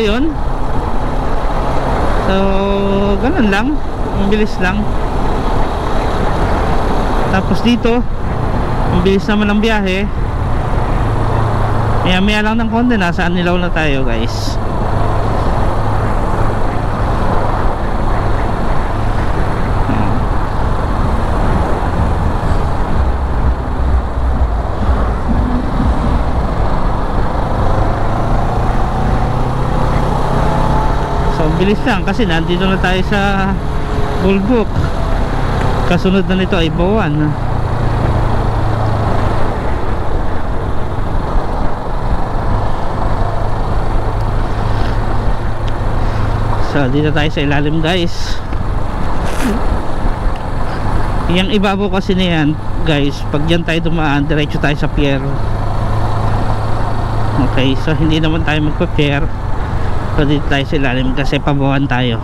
yun. So ganun lang. Ang bilis lang. Tapos dito ang bilis naman ang biyahe. Maya maya lang ng konti nasa Anilaw na tayo guys So bilis lang kasi nandito na tayo sa Bulbuk Kasunod na nito ay Bawan. So dito tayo sa ilalim guys. Yung ibabaw kasi na yan guys Pag yan tayo dumaan diretso tayo sa pier Okay so hindi naman tayo magpa-pier So dito tayo sa ilalim kasi pabawan tayo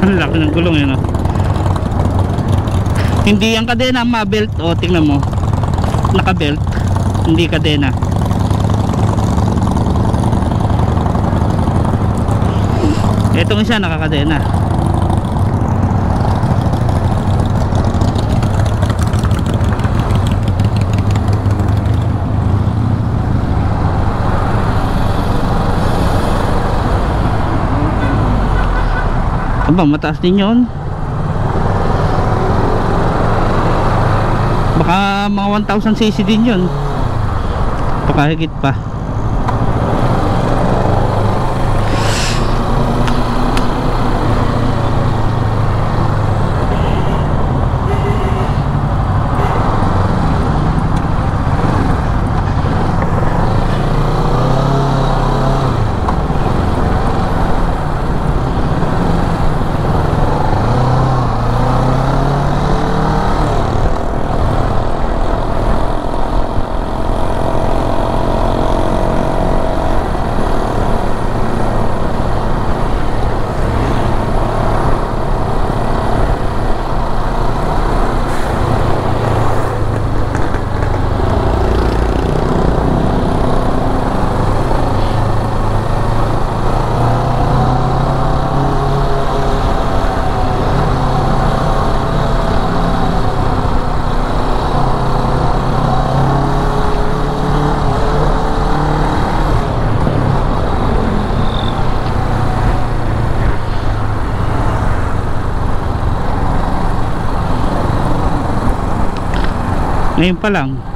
Ang laki ng gulong yun oh. Hindi yung kadena ma-belt o oh, tingnan mo. Naka-belt. Hindi kadena. Etong isa nakakadena. Aba, mataas din yun. Baka mga 1,000cc din yun. Baka higit pa. Ngayon pa lang.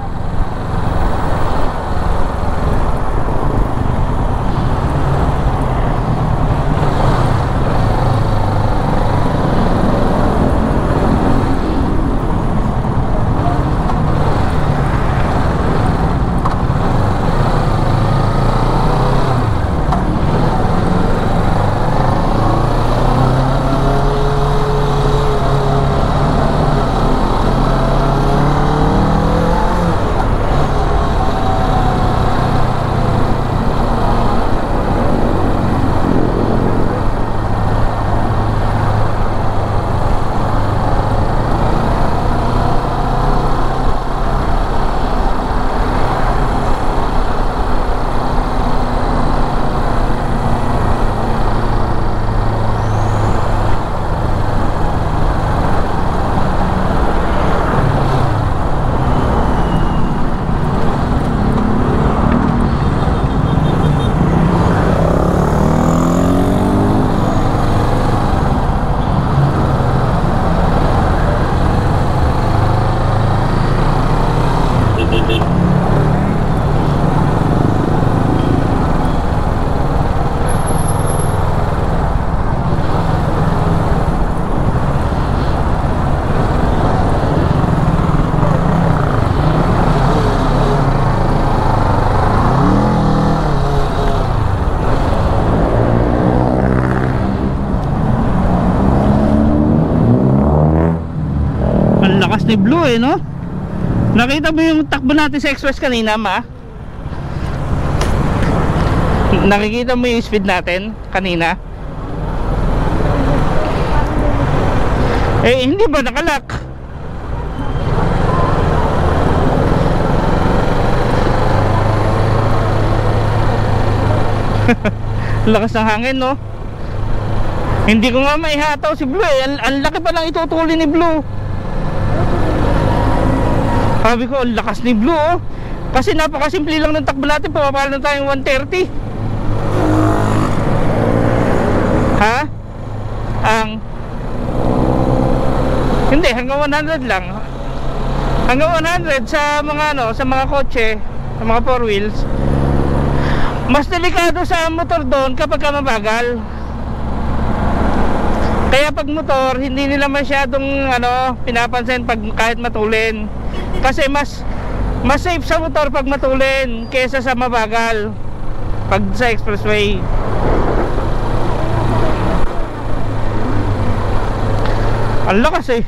Ni Blue eh no? Nakita mo yung takbo natin sa express kanina ma? Nakikita mo yung speed natin kanina? Eh hindi ba nakalak? Lakas ng hangin no? Hindi ko nga maihataw si Blue eh. Ang, ang laki pa lang itutuli ni Blue sabi ko ang lakas ni Blue oh. Kasi napakasimple lang ng takbo natin pumapala na tayong 130 ha? Ang hindi hanggang 100 lang. Hanggang 100 sa mga ano sa mga kotse sa mga four wheels. Mas delikado sa motor doon kapag ka mabagal. Kaya pag motor hindi nila masyadong ano pinapansin pag kahit matulin kasi mas mas safe sa motor pag matulin kesa sa mabagal. Pag sa expressway. Ang lakas eh.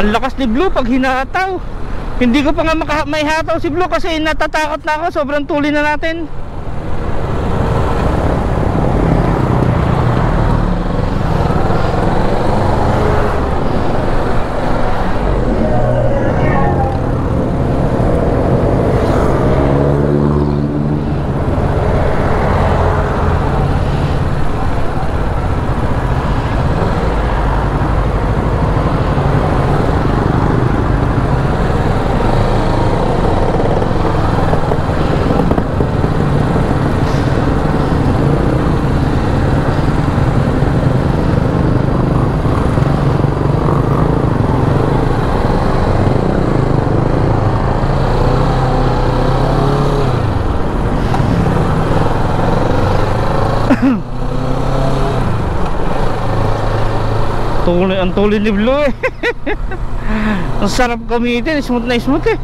Ang lakas ni Blue pag hinataw. Hindi ko pa nga maka- may hataw si Blue kasi natatakot na ako. Sobrang tuli na natin. Tuloy, ang tuloy ni Blue eh. ang sarap gamitin, smooth na smooth eh.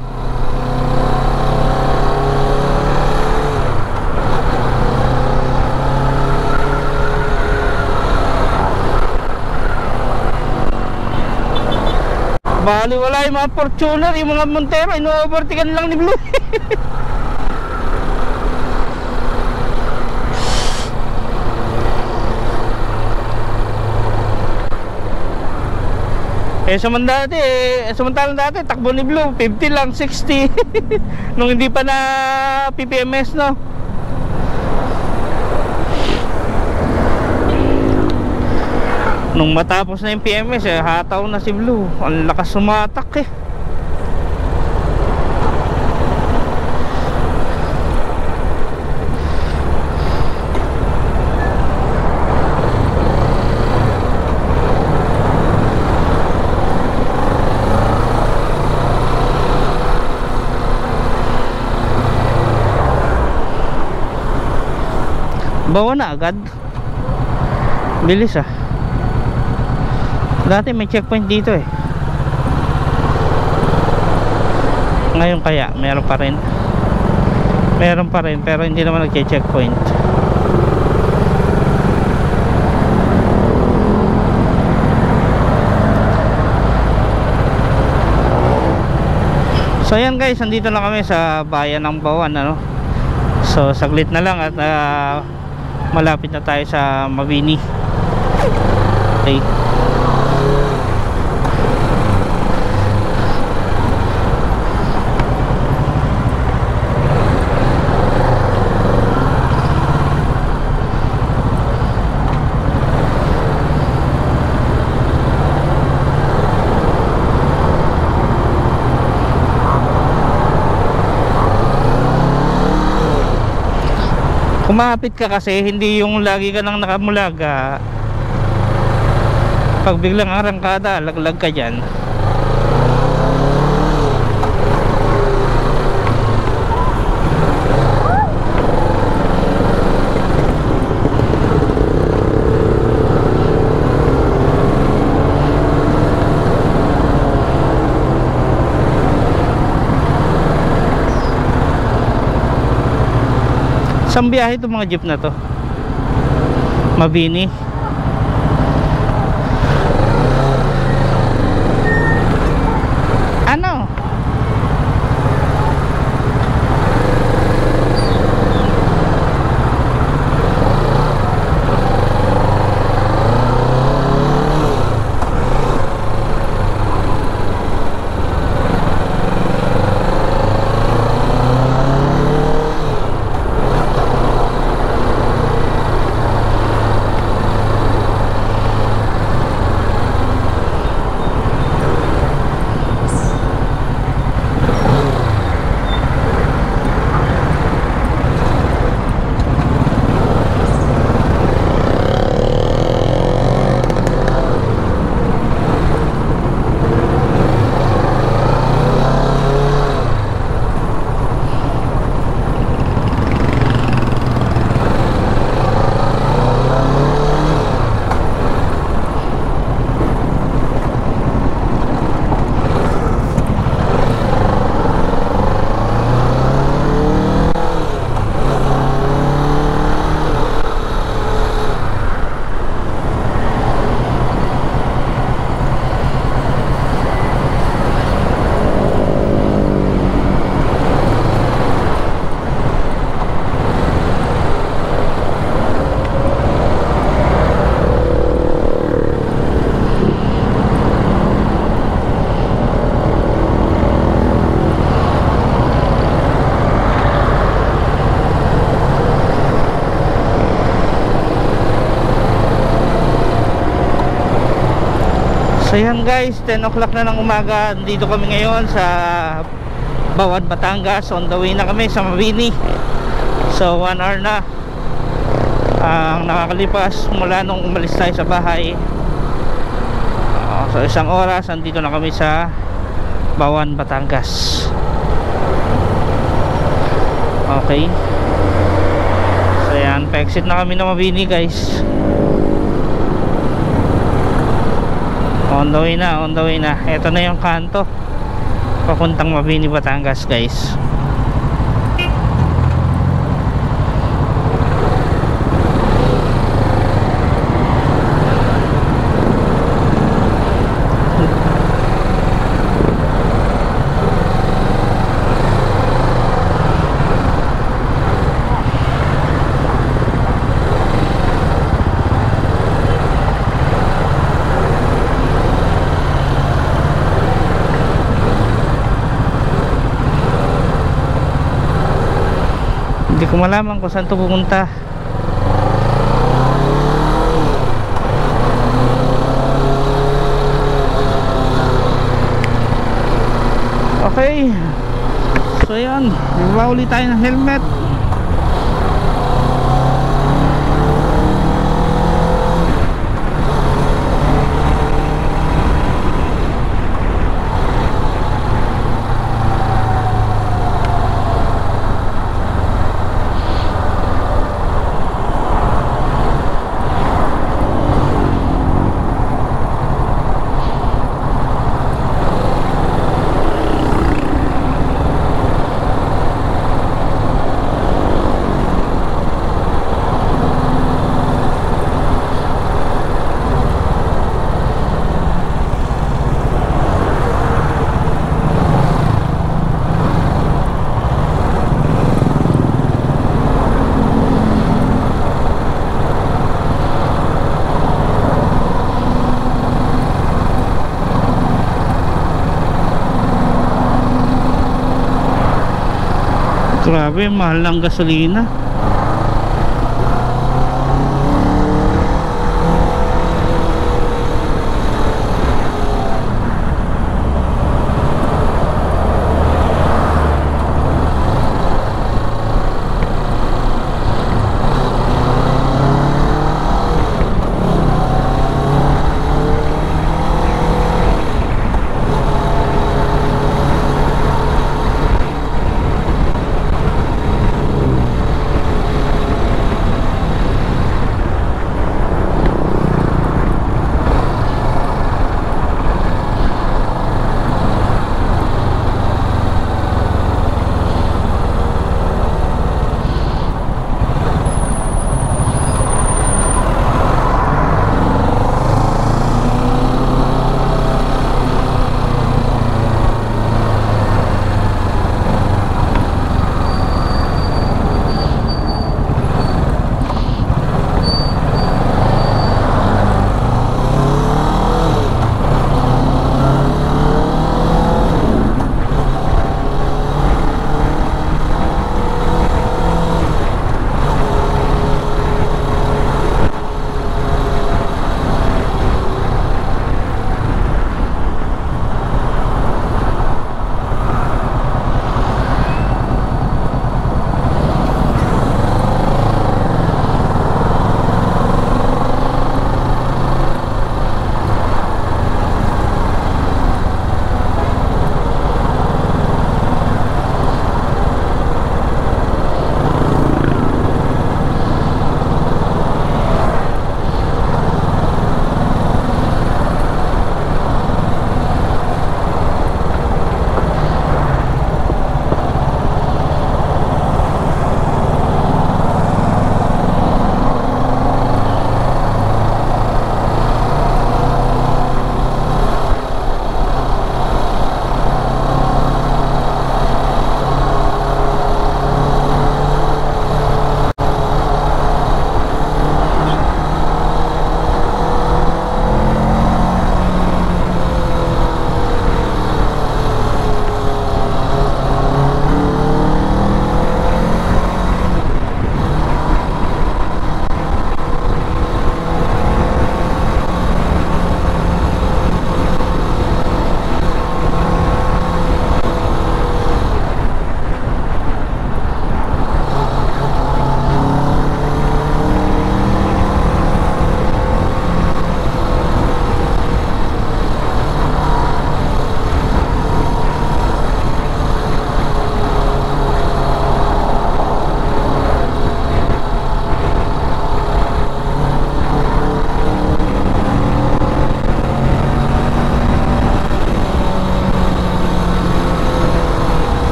Bali wala yung mga Fortuner, yung mga Montero, ino-overtikan lang ni Blue. Eh samantala dati, eh, samantalang dati takbo ni Blue 50 lang, 60 Nung hindi pa na PPMS no? Nung matapos na yung PMS eh, hataw na si Blue. Ang lakas sumatak eh Bawa na agad. Bilis ah. Dati may checkpoint dito eh. Ngayon kaya meron pa rin. Meron pa rin pero hindi naman nagche-checkpoint. So ayan guys, nandito na kami sa bayan ng Bawan ano. So saglit na lang at ah, malapit na tayo sa Mabini. Okay. Kumapit ka kasi hindi yung lagi ka nang nakamulaga. Pag biglang arangkada, laglag ka dyan. Saan biyahe itong mga jeep na to? Mabini. Ano? So yan guys, 10 o'clock na ng umaga. Dito kami ngayon sa Bawad, Batangas. On the way na kami sa Mabini So 1 hour na. Ang nakakalipas mula nung umalis tayo sa bahay. Ah, So isang oras Andito na kami sa Bawan, Batangas. Okay. So yan, pa-exit na kami na Mabini guys On the way na, on the way na. Ito na yung kanto. Papuntang Mabini, Batangas, guys. Hindi ko malaman kung saan to pupunta. Okay. So yan, baba ulit tayo ng helmet. Grabe, mahal ng gasolina.